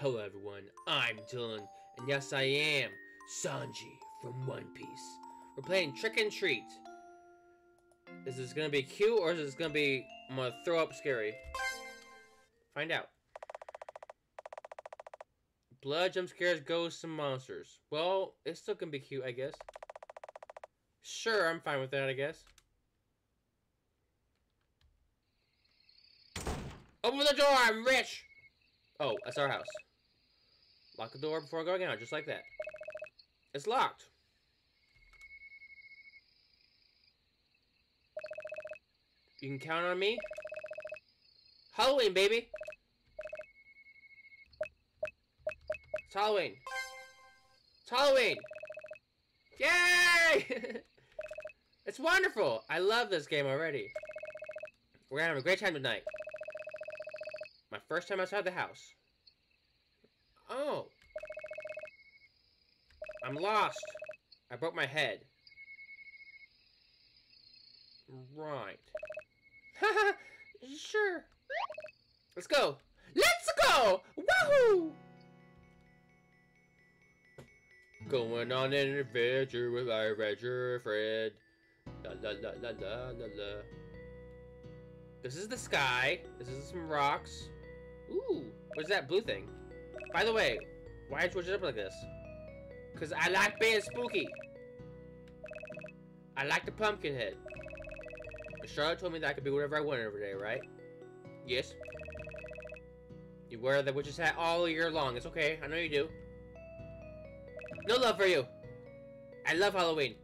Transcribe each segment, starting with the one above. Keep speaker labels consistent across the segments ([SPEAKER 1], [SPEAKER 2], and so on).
[SPEAKER 1] Hello everyone, I'm Dylan, and yes I am Sanji from One Piece. We're playing Trick and Treat. Is this gonna be cute or is this gonna be I'm gonna throw up scary? Find out. Blood, jump scares, ghosts, and monsters. Well, it's still gonna be cute, I guess. Sure, I'm fine with that, I guess. Open the door, I'm rich! Oh, that's our house. Lock the door before going out, just like that. It's locked. You can count on me. Halloween, baby! It's Halloween. It's Halloween! Yay! it's wonderful! I love this game already. We're gonna have a great time tonight. My first time outside the house. Oh. I'm lost. I broke my head. Right. Sure. Let's go. Let's go! Wahoo! Going on an adventure with my Roger friend. La la la la la la la. This is the sky. This is some rocks. Ooh, what's that blue thing? By the way, why did you it up like this? Because I like being spooky. I like the pumpkin head. Charlotte told me that I could be whatever I wanted every day, right? Yes. You wear the witch's hat all year long. It's okay. I know you do. No love for you. I love Halloween.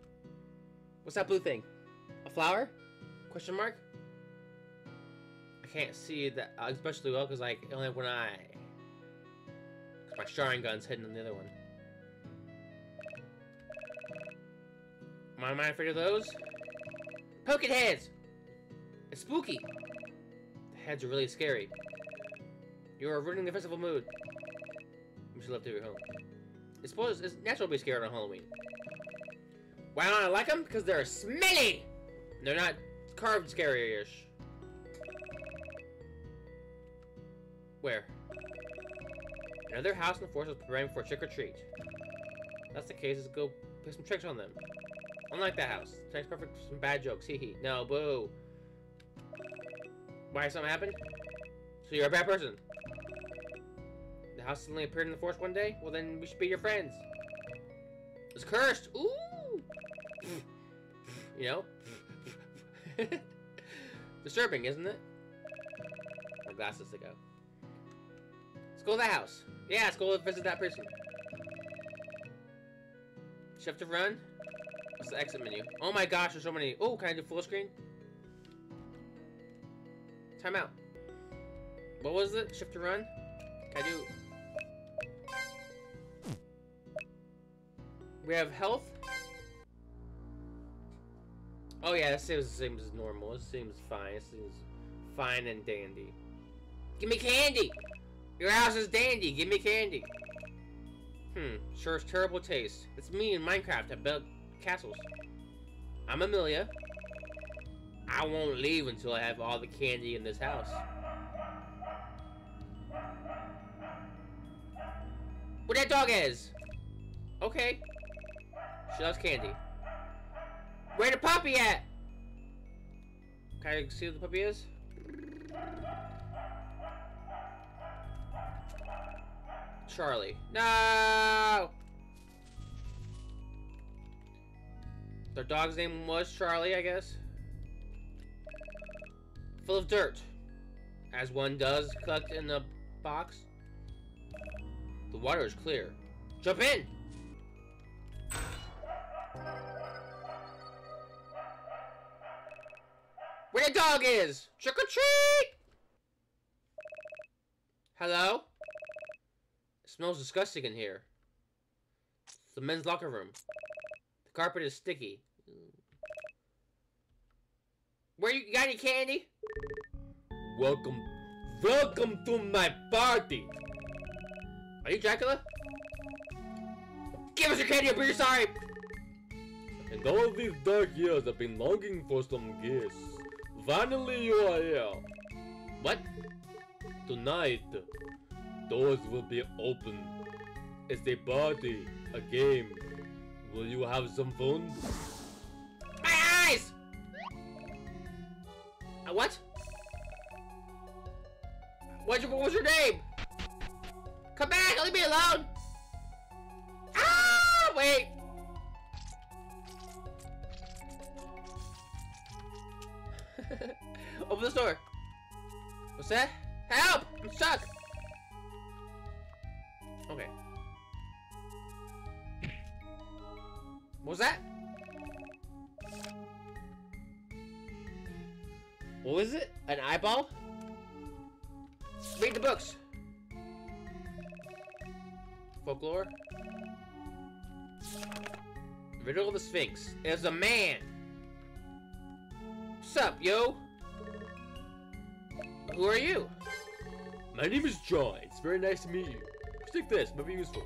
[SPEAKER 1] What's that blue thing? A flower? Question mark? I can't see that uh, especially well because like I only have one eye. My Sharingan's hidden in the other one. Am I afraid of those? Pumpkin heads! It's spooky. The heads are really scary. You are ruining the festival mood. We should love to your home. It's supposed it's natural to be scared on Halloween. Why don't I like them? Because they're smelly! They're not carved scary-ish. Where? Another house in the forest is preparing for trick or treat. That's the case, let's go play some tricks on them. Unlike that house. Tonight's perfect for some bad jokes. Hee hee. No, boo. Why something happened? So you're a bad person. The house suddenly appeared in the forest one day? Well then we should be your friends. It's cursed! Ooh! you know? Disturbing, isn't it? My glasses to go. Let's go to that house. Yeah, let's go visit that person. Shift to run? What's the exit menu? Oh my gosh, there's so many. Oh, can I do full screen? Time out. What was it? Shift to run? Can I do... We have health. Oh yeah, this seems as normal. This seems fine. This seems fine and dandy. Give me candy! Your house is dandy. Give me candy. Hmm, sure is terrible taste. It's me in Minecraft. I built castles. I'm Amelia. I won't leave until I have all the candy in this house. What that dog is? Okay. She loves candy. Where the puppy at? Can I see what the puppy is? Charlie. No! Their dog's name was Charlie, I guess. Full of dirt. As one does collect in the box. The water is clear. Jump in! Where the dog is! Trick or treat! Hello? Smells disgusting in here. It's the men's locker room. The carpet is sticky. Where you, you got any candy? Welcome, welcome to my party. Are you Dracula? Give us your candy or you're sorry.
[SPEAKER 2] And all these dark years I've been longing for some gifts. Finally you are here.
[SPEAKER 1] What?
[SPEAKER 2] Tonight, doors will be open. It's a party, a game. Will you have some fun?
[SPEAKER 1] My eyes! Uh, what? What's your, what was your name? Come back! Leave me alone! Ah! Wait! Open the door. What's that? Help! I'm stuck! Was that? What was it? An eyeball? Read the books. Folklore. Riddle of the Sphinx. It's a man. What's up, yo? Who are you?
[SPEAKER 2] My name is John. It's very nice to meet you. Stick this, might be useful.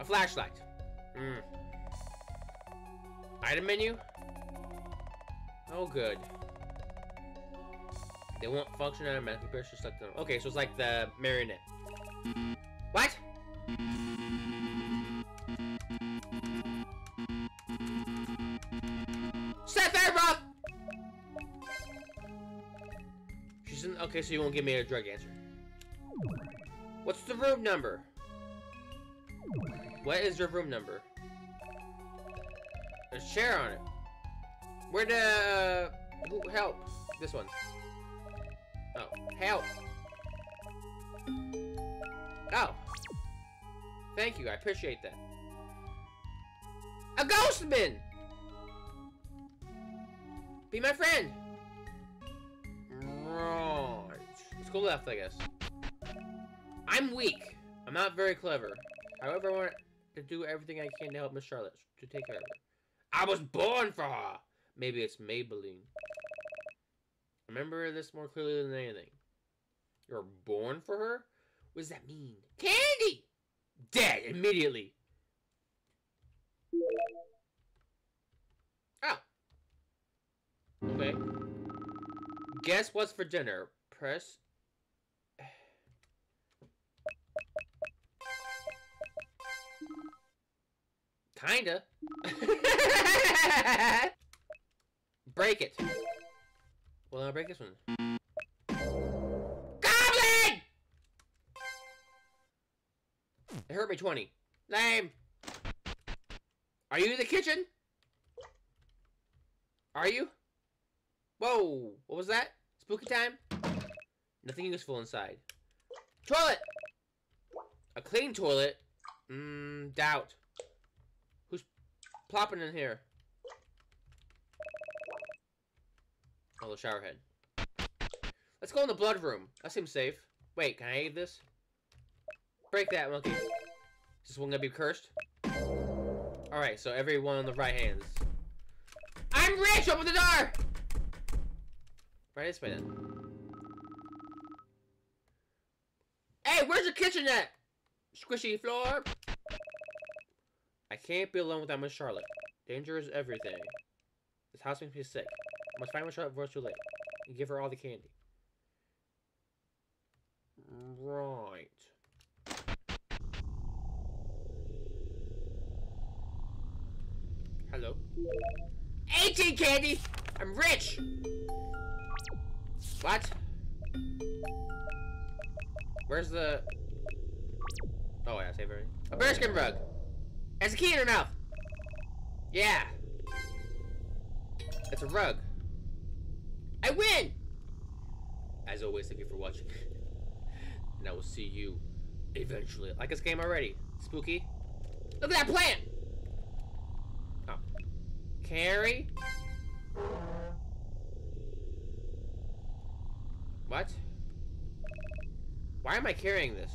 [SPEAKER 1] A flashlight. Hmm. Item menu? Oh, good. They won't function automatically. Better just select them. Okay, so it's like the marionette. What? Set Fairbrook! She's in. Okay, so you won't give me a drug answer. What's the room number? What is your room number? A chair on it. Where the... Uh, help. This one. Oh, help. Oh. Thank you, I appreciate that. A ghostman! Be my friend! Right. Let's go left, I guess. I'm weak. I'm not very clever. However, I want to do everything I can to help Miss Charlotte to take care of her. I was born for her! Maybe it's Maybelline. Remember this more clearly than anything. You're born for her? What does that mean? Candy! Dead immediately. Oh. Okay. Guess what's for dinner? Press Kinda. break it. Well, I'll break this one. Goblin! It hurt me 20. Lame. Are you in the kitchen? Are you? Whoa, what was that? Spooky time? Nothing useful inside. Toilet! A clean toilet? Mmm, doubt plopping in here? Oh, the shower head. Let's go in the blood room. That seems safe. Wait, can I aid this? Break that, monkey. Is this one gonna be cursed? Alright, so everyone on the right hands. I'm rich! Open the door! Right this way then. Hey, where's your kitchen at? Squishy floor? I can't be alone without Miss Charlotte. Danger is everything. This house makes me sick. I must find Miss Charlotte before it's too late. And give her all the candy. Right. Hello. 18 candy! I'm rich! What? Where's the... Oh, yeah, save everything. A bearskin rug! Has a key in her mouth. Yeah. It's a rug. I win! As always, thank you for watching. and I will see you eventually. Like this game already. Spooky. Look at that plant! Oh. Carry? What? Why am I carrying this?